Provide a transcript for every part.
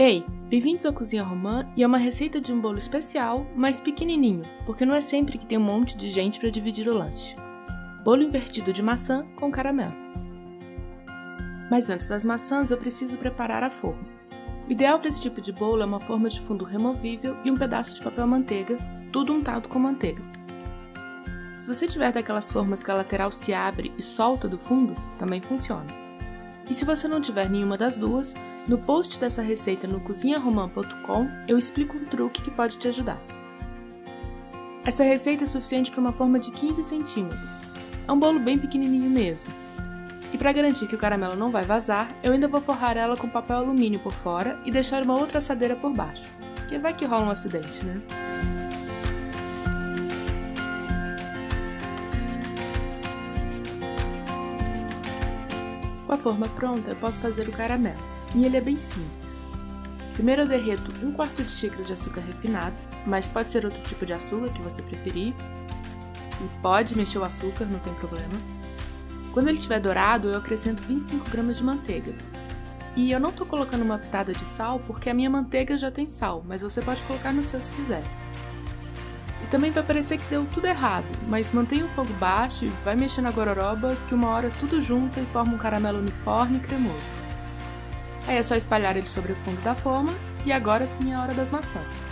Ei, bem-vindos à Cozinha Romã e é uma receita de um bolo especial, mas pequenininho, porque não é sempre que tem um monte de gente para dividir o lanche. Bolo invertido de maçã com caramelo. Mas antes das maçãs, eu preciso preparar a forma. O ideal para esse tipo de bolo é uma forma de fundo removível e um pedaço de papel manteiga, tudo untado com manteiga. Se você tiver daquelas formas que a lateral se abre e solta do fundo, também funciona. E se você não tiver nenhuma das duas, no post dessa receita no cozinharomã.com eu explico um truque que pode te ajudar. Essa receita é suficiente para uma forma de 15 centímetros. É um bolo bem pequenininho mesmo. E para garantir que o caramelo não vai vazar, eu ainda vou forrar ela com papel alumínio por fora e deixar uma outra assadeira por baixo, que vai que rola um acidente, né? Com a forma pronta, eu posso fazer o caramelo, e ele é bem simples. Primeiro eu derreto um quarto de xícara de açúcar refinado, mas pode ser outro tipo de açúcar que você preferir, e pode mexer o açúcar, não tem problema. Quando ele estiver dourado, eu acrescento 25 gramas de manteiga. E eu não estou colocando uma pitada de sal porque a minha manteiga já tem sal, mas você pode colocar no seu se quiser. Também vai parecer que deu tudo errado, mas mantenha o fogo baixo e vai mexendo a gororoba que uma hora tudo junta e forma um caramelo uniforme e cremoso. Aí é só espalhar ele sobre o fundo da forma e agora sim é a hora das maçãs.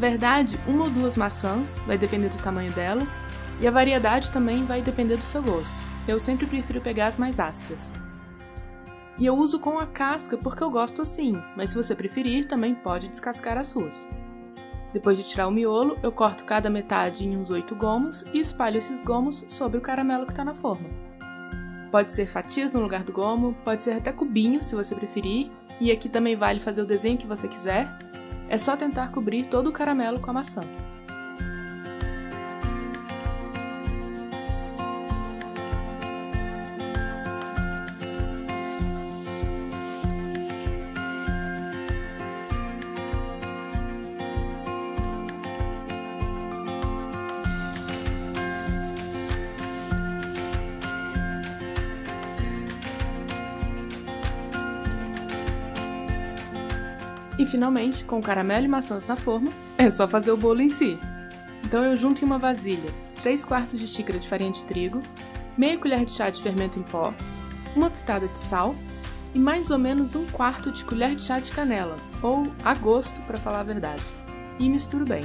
Verdade, uma ou duas maçãs, vai depender do tamanho delas, e a variedade também vai depender do seu gosto. Eu sempre prefiro pegar as mais ácidas. E eu uso com a casca porque eu gosto assim, mas se você preferir, também pode descascar as suas. Depois de tirar o miolo, eu corto cada metade em uns 8 gomos e espalho esses gomos sobre o caramelo que está na forma. Pode ser fatias no lugar do gomo, pode ser até cubinho se você preferir, e aqui também vale fazer o desenho que você quiser, é só tentar cobrir todo o caramelo com a maçã. E finalmente, com caramelo e maçãs na forma, é só fazer o bolo em si. Então eu junto em uma vasilha 3 quartos de xícara de farinha de trigo, meia colher de chá de fermento em pó, uma pitada de sal e mais ou menos um quarto de colher de chá de canela, ou a gosto para falar a verdade, e misturo bem.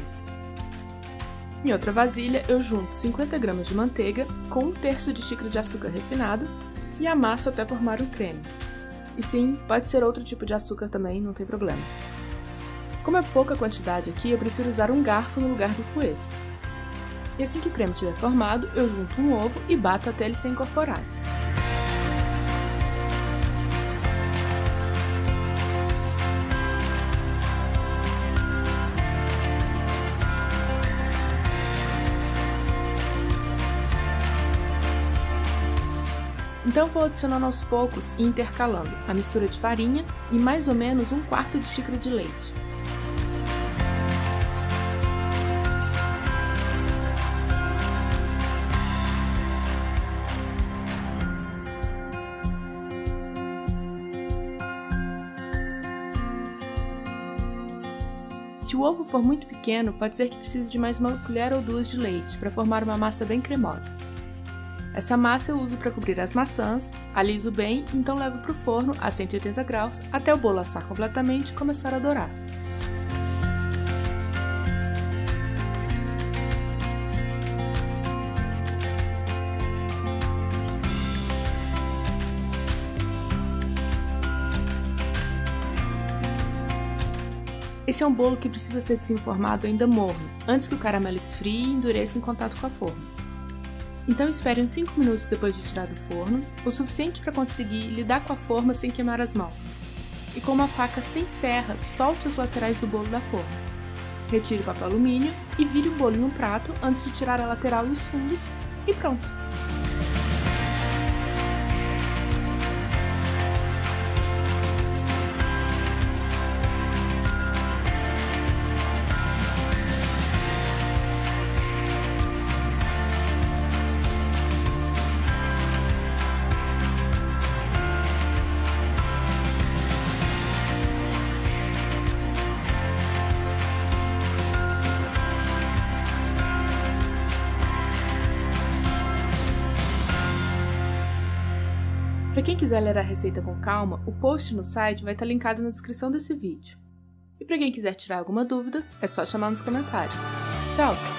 Em outra vasilha, eu junto 50 gramas de manteiga com um terço de xícara de açúcar refinado e amasso até formar um creme. E sim, pode ser outro tipo de açúcar também, não tem problema. Como é pouca quantidade aqui, eu prefiro usar um garfo no lugar do fouet. E assim que o creme estiver formado, eu junto um ovo e bato até ele ser incorporado. Então vou adicionando aos poucos e intercalando a mistura de farinha e mais ou menos um quarto de xícara de leite. Se o ovo for muito pequeno, pode ser que precise de mais uma colher ou duas de leite para formar uma massa bem cremosa. Essa massa eu uso para cobrir as maçãs, aliso bem, então levo para o forno a 180 graus até o bolo assar completamente e começar a dourar. Esse é um bolo que precisa ser desenformado ainda morno, antes que o caramelo esfrie e endureça em contato com a forma. Então espere uns 5 minutos depois de tirar do forno, o suficiente para conseguir lidar com a forma sem queimar as mãos. E com uma faca sem serra, solte as laterais do bolo da forma. Retire o papel alumínio e vire o bolo em um prato antes de tirar a lateral e os fundos, e pronto! Para quem quiser ler a receita com calma, o post no site vai estar linkado na descrição desse vídeo. E para quem quiser tirar alguma dúvida, é só chamar nos comentários. Tchau!